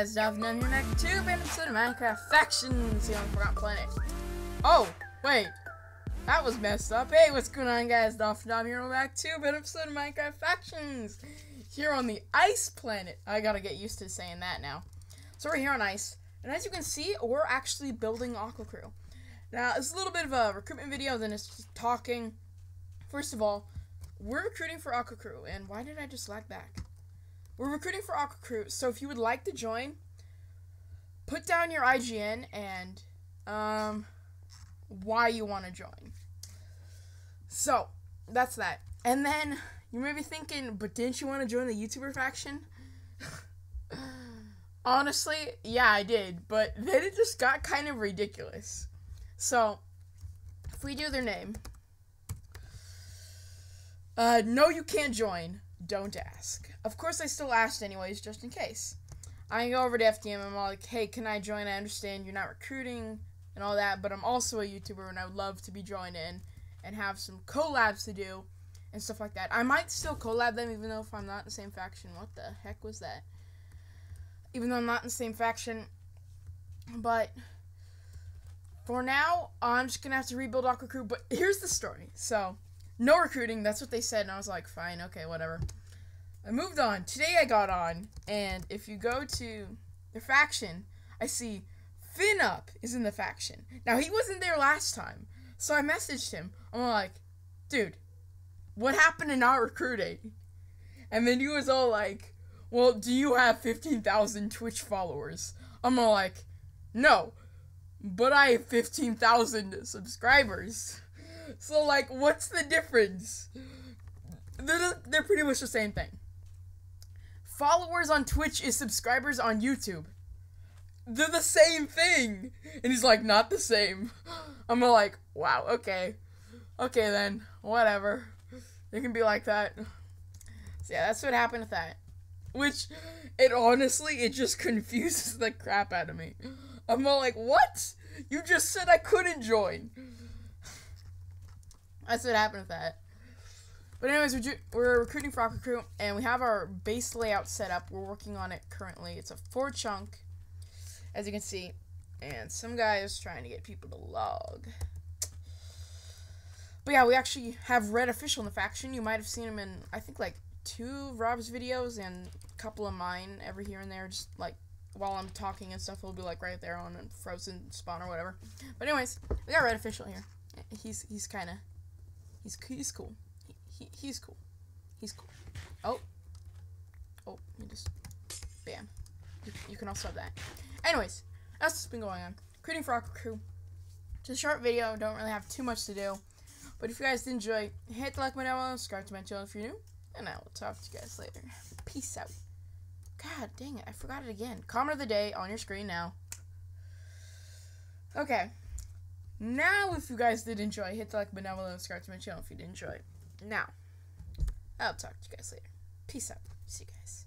DolphinDom here next to an episode of Minecraft Factions here on Forgotten Planet. Oh, wait. That was messed up. Hey, what's going on guys? DolphinDom here back to an episode of Minecraft Factions here on the Ice Planet. I gotta get used to saying that now. So we're here on Ice, and as you can see, we're actually building Aqua Crew. Now, it's a little bit of a recruitment video, then it's just talking. First of all, we're recruiting for Aqua Crew, and why did I just lag back? We're recruiting for Aqua Crew, so if you would like to join, put down your IGN and um, why you want to join. So, that's that. And then, you may be thinking, but didn't you want to join the YouTuber faction? Honestly, yeah, I did, but then it just got kind of ridiculous. So, if we do their name, uh, no, you can't join. Don't ask. Of course, I still asked anyways, just in case. I go over to FDM. And I'm like, hey, can I join? I understand you're not recruiting and all that, but I'm also a YouTuber and I would love to be joined in and have some collabs to do and stuff like that. I might still collab them even though if I'm not in the same faction. What the heck was that? Even though I'm not in the same faction. But for now, I'm just gonna have to rebuild Aqua Crew. But here's the story. So no recruiting. That's what they said, and I was like, fine, okay, whatever. I moved on. Today I got on, and if you go to the faction, I see FinUp is in the faction. Now he wasn't there last time, so I messaged him. I'm like, dude, what happened to not recruiting? And then he was all like, well, do you have 15,000 Twitch followers? I'm all like, no, but I have 15,000 subscribers. So, like, what's the difference? They're, they're pretty much the same thing. Followers on Twitch is subscribers on YouTube. They're the same thing. And he's like, not the same. I'm like, wow, okay. Okay then, whatever. It can be like that. So yeah, that's what happened with that. Which, it honestly, it just confuses the crap out of me. I'm all like, what? You just said I couldn't join. That's what happened with that. But anyways, we're, we're recruiting for Aqua Crew, and we have our base layout set up. We're working on it currently. It's a four chunk, as you can see, and some guy is trying to get people to log. But yeah, we actually have Red Official in the faction. You might have seen him in, I think, like two Rob's videos and a couple of mine every here and there, just like while I'm talking and stuff. He'll be like right there on a frozen spawn or whatever. But anyways, we got Red Official here. He's he's kind of He's he's cool. He, he, he's cool. He's cool. Oh. Oh, you just bam. You, you can also have that. Anyways, that's what's been going on. Creating for Aqua Crew. Just a short video. Don't really have too much to do. But if you guys did enjoy, hit the like button below, subscribe to my channel if you're new, and I will talk to you guys later. Peace out. God dang it, I forgot it again. Comment of the day on your screen now. Okay. Now, if you guys did enjoy, hit the like button down below and subscribe to my channel if you did enjoy. Now, I'll talk to you guys later. Peace out. See you guys.